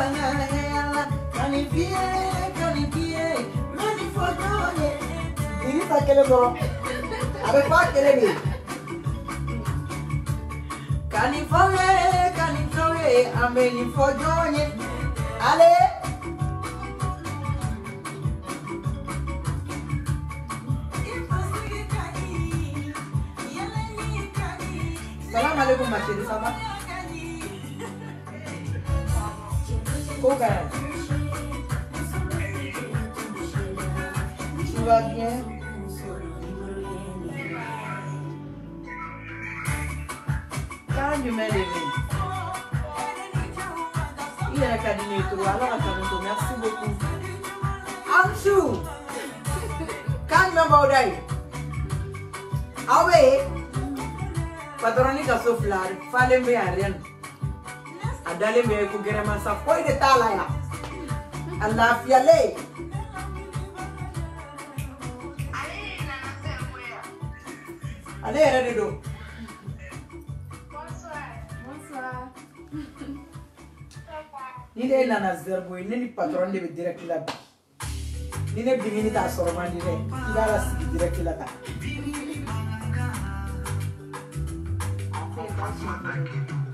mananella, mani pie, mani pie, mani fogone. Dili takele go. Abe pakele ni. Kani foge, kani foge, ambe ni fogone. Ale. Salam alaikum ma chérie, ça va? cukup iya, kan suratnya kanjeng medeni iya kan ini itu alah akan untuk merci beaucoup Ansu, kan nambah udah Awe, patroni kasuflar, falem be dale me ku gere man sa koy de tala ya Allah fiya le Ale yɛrɛ de Ni ne nana zerbo ye ne ni patron de bɛ direct la bi. Ni ne bingini t'a sɔrɔ man di dɛ. I la sigi direct la tan.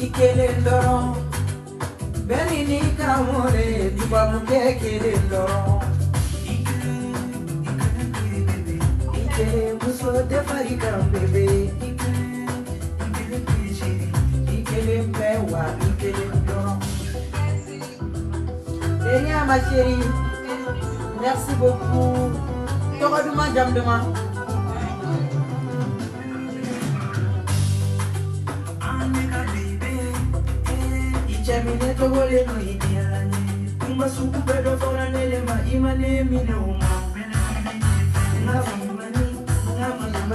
Ikelen doron, beni ni kamore, di ba mukekelen doron. so defarikam bebe ikele kejì ikele mẹ́wàá ikele ma merci beaucoup.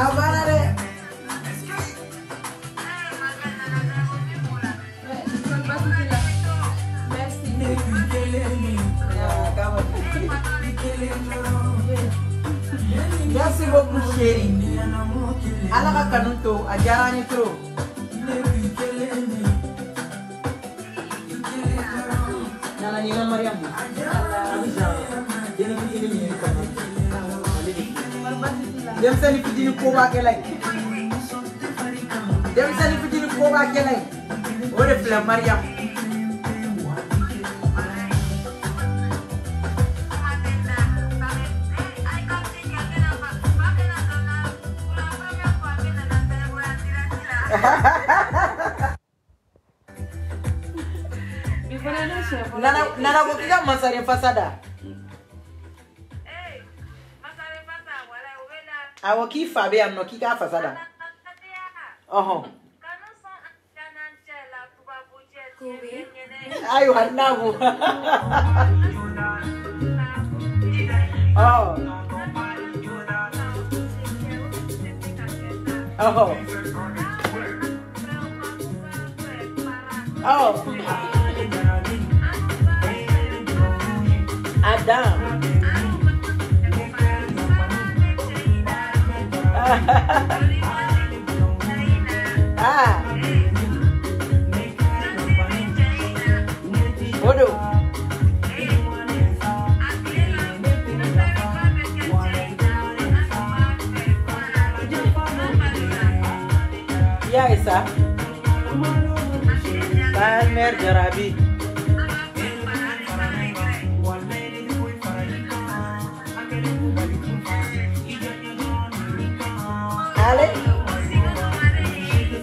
Abárale. Ya sibuk sharing. Anak akan untuk ajarannya itu. Nyanyi dengan Mariam. Bisa. dem sani fitini koba kɛla ye denmisɛnni fitini koba kɛla ye o de filɛ mariyamu nana nana k'i ka masaren awo k'i fa bɛ yan nɔ k'i k'a fasa da ɔhɔn ayiwa n'a ko ɔhɔ Oh. ɔhɔ adam. ah. Bodoh. Ya Isa. Tanmer Jarabi.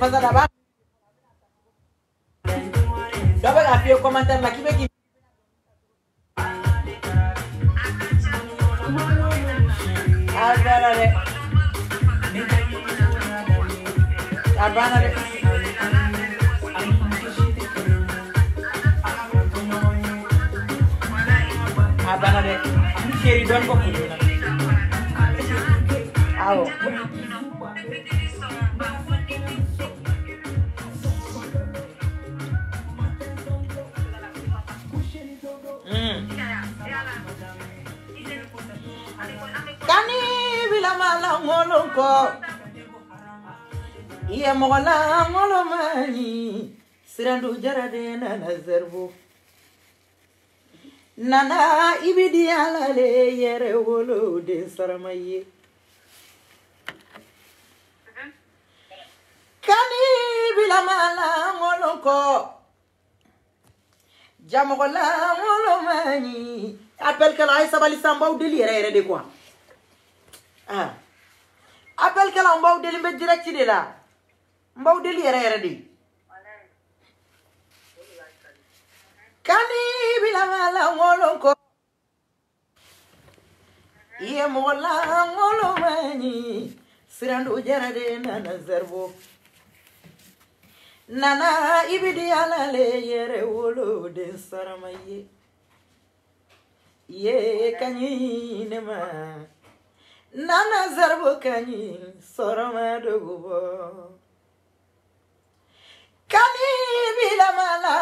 fazer da barra. Double a fio comentar na que vem Agora, né? Agora, né? Agora, né? Querido, eu vou Alô. lamala ngolo ko ye mɔgɔ la ngolo mani sirandu jarade nana zerbo nana i bi di ala le yɛrɛ wolo den sarama ye kani bilamala ngolo ko jamɔgɔ la ngolo mani appel kala a ye sabali sanbaw deli yɛrɛ yɛrɛ de quoi Ah. appel kɛla n b'aw deli n bɛ direct de la n b'aw deli yɛrɛ yɛrɛ de kani bilama lankolon ko i ye mɔgɔ lankolon maɲi sirando jara de nana zɛribo nana i bi di ala le yɛrɛ wolo den sarama ye ye kaɲi ne ma nana zaribu ka ɲi sɔrɔma dogo bɔ kani bilama la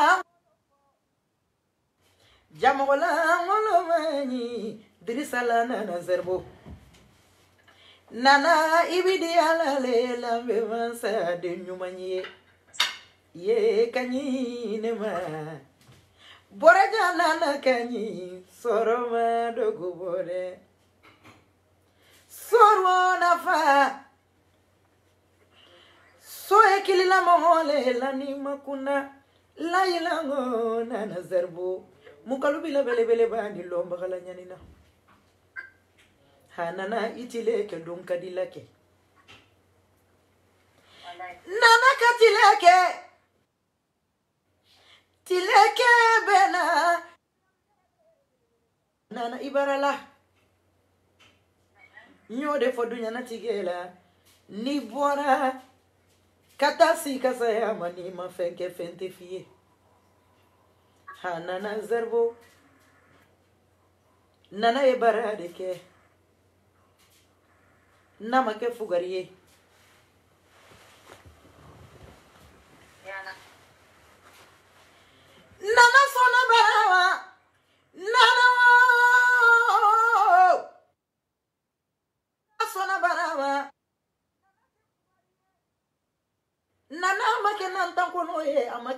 jamɔgɔla ŋoloma ɲi dirisala nana zaribu nana i bi di ala le lanbe mansa de ɲuman ye ye ka ɲi ne ma bɔrɛja nana ka ɲi sɔrɔma dogo bɔ dɛ sorwonafa soye kililamoholelanimakuna layilango nana zerbo mukalubila belebele bani lombagala ñanina hanana itileke dunkadilake nana katileke tileke bena nana ibarala n y'o de fɔ dunɲɛnatigɛ la n'i bɔra ka taa si kasaya ma n'i ma fɛn kɛ fɛn tɛ f'i ye a nana zɛribo nana ye baara de kɛ n'a ma kɛ fugari ye nana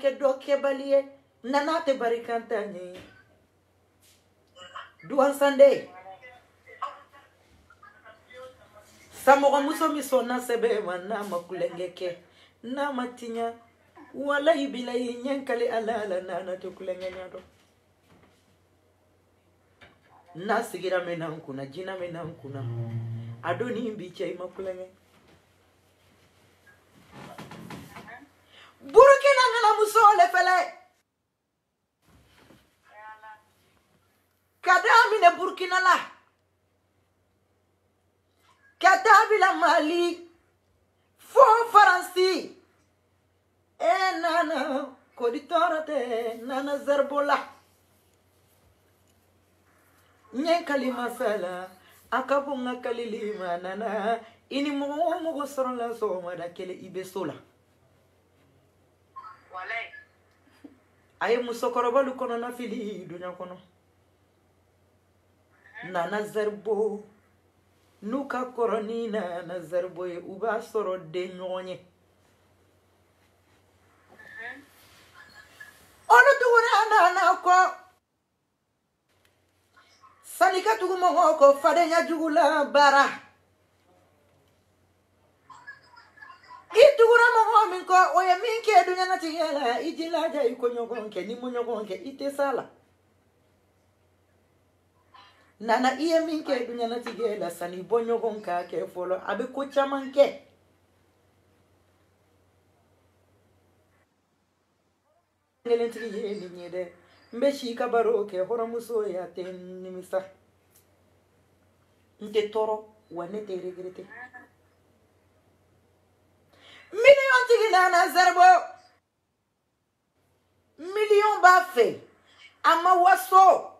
kɛ dɔ kɛbali ye na n'a tɛ barikan ta ɲɛ ye duwansande samɔgɔmuso min sɔnna sɛbɛ ma n'a ma kulonkɛ kɛ n'a ma tiɲa walahi bilahi ɲɛ kale ala ala n'a na tɛ kulonkɛ ɲɛ dɔn n'a sigira min na n kunna jina min na n kunna a don ni b'i cɛ i ma kulonkɛ buru musole fele ka damine burkina la ka dabila mali fo faransi e nana kodi tɔrɔte nana zerbo la nye kalima sala a ka bon ka kalilima nana i ni mɔgɔ o mɔgɔ sɔrɔla sɔgɔmada kelen i be so la a ye musokɔrɔbalu kɔnɔna fili duɲa kɔnɔ nana zaribo n'u ka kɔrɔ ni nana zaribo e ye u uh-huh. b'a sɔrɔ den ɲɔgɔn ye olu tugura nana kɔ sanika tugu mɔgɔ kɔ fadenya jugu la baara ịtụworo mghọm nke onye mee nke edonye anachighị ala ya ijila aja ikonye ọgwọ nke n'ime onye ọgwọ nke itesa ala na na ihe minke edunya natigela sani bonyo gonka ke folo abi kucha manke ngele ntigi yeli nyede mbe shika baroke horo muso ya ten nimisa nte toro wane te regrete miliyɔn tigi nana zɛribo miliyɔn b'a fɛ a ma waso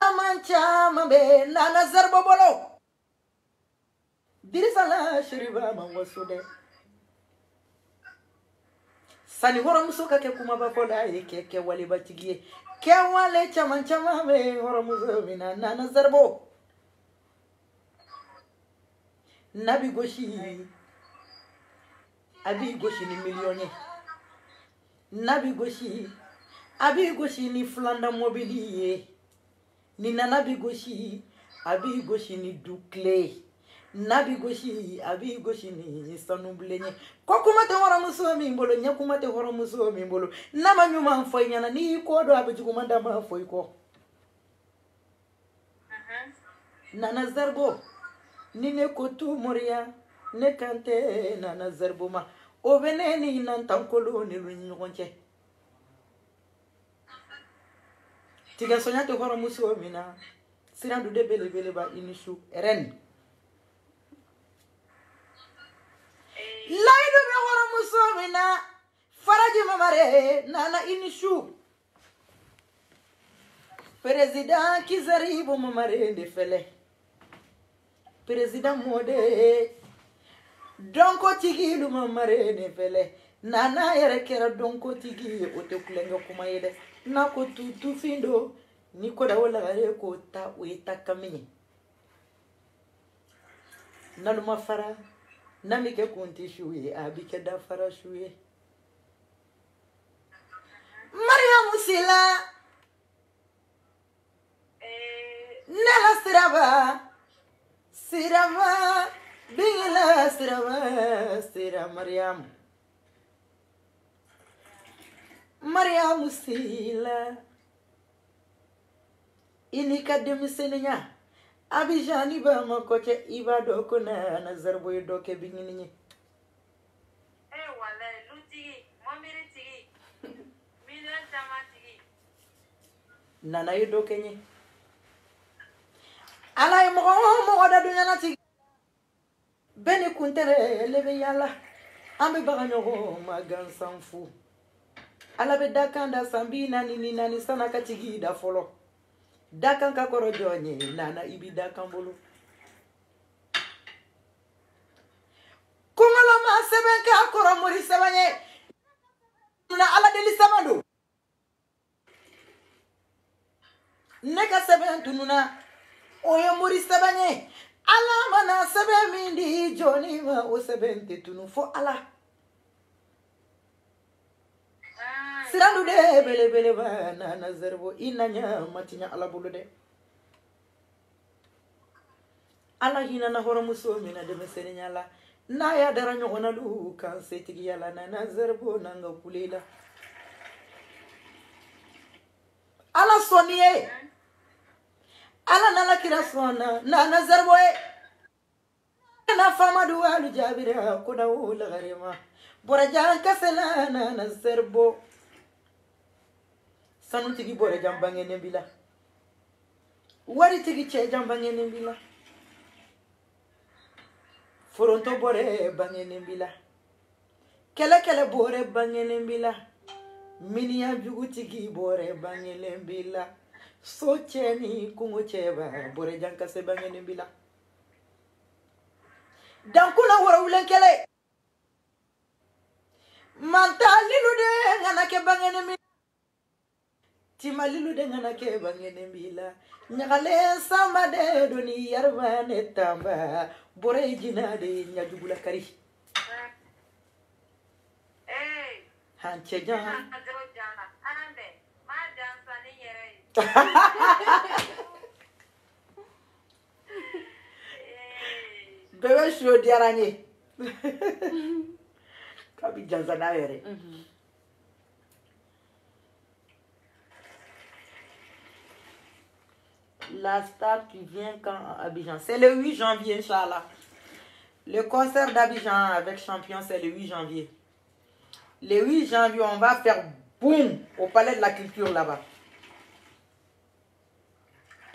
caman caman bɛ nana zɛribo bolo dirisala sheriba ma waso dɛ sanihɔrɔmuso ka kɛ kumaba fɔla ye kɛ kɛwalebatigi ye kɛwale caman caman bɛ hɔrɔmuso min na nana zɛribo nabi gosi a b'i gosi ni miliyɔn ye n'a b'i gosi a b'i gosi ni filanda mobili ye ni nana b'i gosi a b'i gosi ni du tile ye n'a b'i gosi a b'i gosi ni sanubilen ye ko kuma tɛ hɔrɔnmuso min bolo ɲɛ kuma tɛ hɔrɔnmuso min bolo n'a ma ɲuman fɔ i ɲɛna n'i y'i kɔ dɔn a bɛ juguman da ma fɔ i kɔ nana zaribo ni ne ko tu moriya ne kan tɛ nana zaribo ma o bɛ ne ni nantankolow ni ni ɲɔgɔn cɛ tigɛsɔnya tɛ hɔrɔmuso min na siran dude belebeleba i ni su rɛni layidu bɛ na faraji mamare nana i ni su perezidan kizaribo mamare de dɔnkotigi lumamare ne fɛlɛ na n'a yɛrɛ kɛra dɔnkotigi ye o tɛ kulonkɛ kuma ye dɛ n'a ko tutufin do ni ko da o lagare k'o ta o ye ta kami ye naluma fara n'a bɛ kɛ kun ti su ye a bɛ kɛ dafara su ye mariyamu sila eh. ne la siraba siraba. Bila Sira, Sira Mariam. Mariam Sila. Ini Abi jani ba mako ke iba doko na na zarbo yi doke bingini nye. Eh wala luti momiri tigi milion tama tigi. Nana yi doke nye. Ala yi mɔgɔ o mɔgɔ da dunyala tigi. bɛɛ ni kuntere be yala an be baga ɲɔgɔn ma gansan fu ala be da kan da san bi nani ni nani sana ka tigi da fɔlɔ da kan ka kɔrɔ jɔn ye nana i bi da kan bolo kungoloma sɛbɛn k'a kɔrɔ mori sɛbɛn ye na ala deli sɛbɛn don ne ka sɛbɛn tununa o ye mori sɛbɛn ye ala mana sɛbɛn min di i jɔnni ma o sɛbɛn tɛ tunu fo ala ah, siradu de belebeleba nana zɛribo i naɲa ma tiɲa ala bolo dɛ ala hinana hɔrɔmuso min na denmisɛnninya la n'a y'a dara ɲɔgɔnna lu kan setigiya la nana zɛribo n'an ka kule la ala sɔnni ye ah. ala nala kira sona nana zarboye ana famadu walu jabiri a kudawulakarima borajan kasela nana zarbo sanu tigi borajan bangene bila wari tigi cejan bangene bila foronto bore bangene bila kele kele bore bangene bila miniya jugu tigi bore bangene bila so ceni kungo ceba bore janka bangen bila kula wara wulen kele manta lilu de ngana ke bangen mi tima lilu de ngana ke bangeni bila Nyakale sama de doni yarwane tamba bore jina de nyajubula kari hanche jan La star qui vient quand Abidjan. C'est le 8 janvier, Inch'Allah. Le concert d'Abidjan avec Champion, c'est le 8 janvier. Le 8 janvier, on va faire boum au Palais de la Culture là-bas.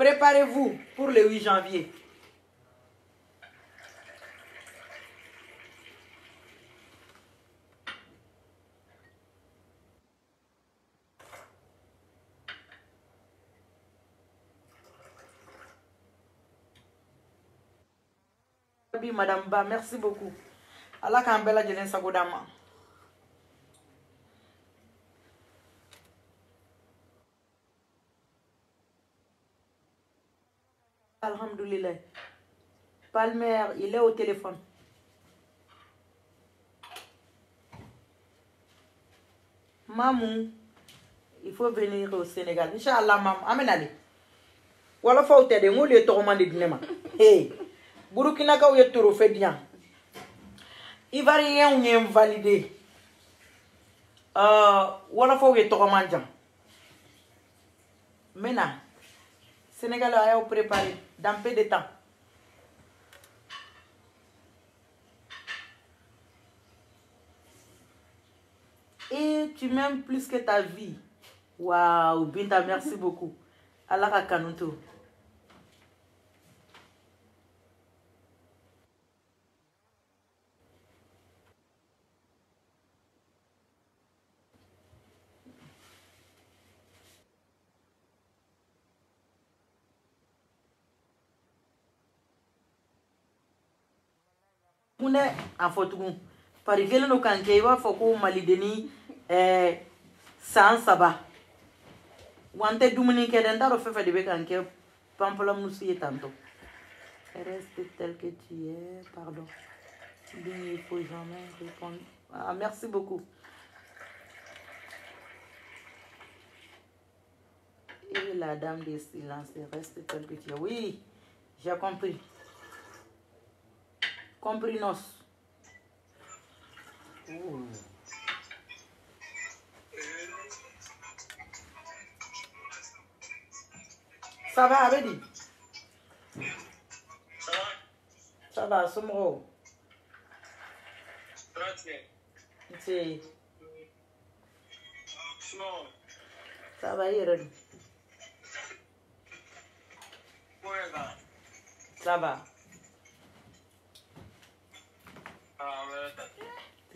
Préparez-vous pour le 8 janvier. Madame Ba, merci beaucoup. Allah k'an bɛɛ sagodama. Alhamdulillah. Palmer, il est au téléphone. Mamou, il faut venir au Sénégal. Inch'Allah, maman, amène-le. Voilà, faut t'aider. Moi, le tourment de Dinema. Hey, Burkina Faso, il est fait bien. Ivoirien, on est invalidé. Euh, voilà, faut que tourment Mena, sénégal a yow préparé dans peu de temps et tu m'aimes plus que ta vie waouh binta merci beaucoup alaka kanuto kunɛ a fɔ tugun pari kelen do kan kɛ i b'a fɔ ko malideni ɛɛ eh, san saba wa n tɛ dumuni kɛ dɛ n t'a dɔn fɛn fɛn de bɛ kan kɛ pampalamusu ye tantɔ reste tel que tu es pardon bien il faut jamais répondre ah merci beaucoup et la dame des silences reste tel que tu es oui j'ai compris compre nós. Uh. Ça va, Abedi? Ça va? Ça va, Somro. Nti. Ça va, Irene? Ça va.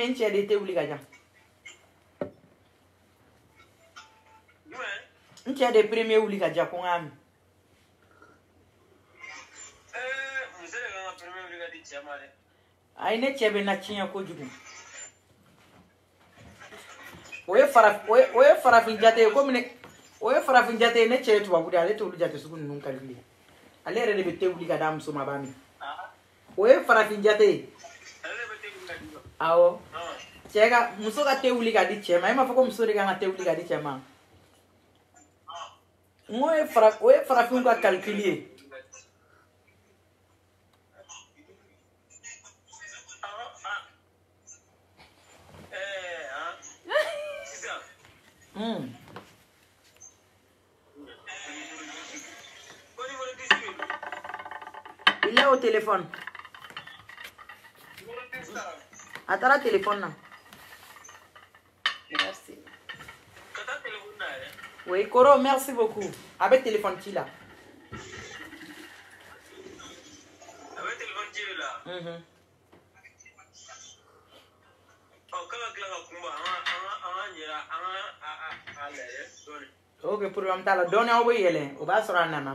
min cɛ de tɛ wuli ka ɲa n cɛ de premier wuli ka ja ko n k'a min ayi ne cɛ bɛ na tiɲɛ kojugu o ye farafin o ye farafin jate ye komi ne o ye farafin jate ye ne cɛ ye tubabu de ye ale t'olu jate sugu ninnu kalifili ale yɛrɛ de bɛ te wuli ka d'a muso ma a b'a min o ye farafin jate Ayo, msou ka te ou li gadi tseman. Eman foko msou li gana te ou li gadi tseman. Mwenye frakou, mwenye frakou mwenye kalkilye. Hmm. Mwenye frakou, mwenye frakou mwenye kalkilye. A taara téléphone Merci. Eh? Oui, Koro, merci beaucoup. Avec téléphone qui là Avec téléphone qui là mhm. ah, Ok, pour t'a la donne au On va se rendre à la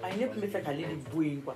ga e ne pemetsaka le di boeng kwa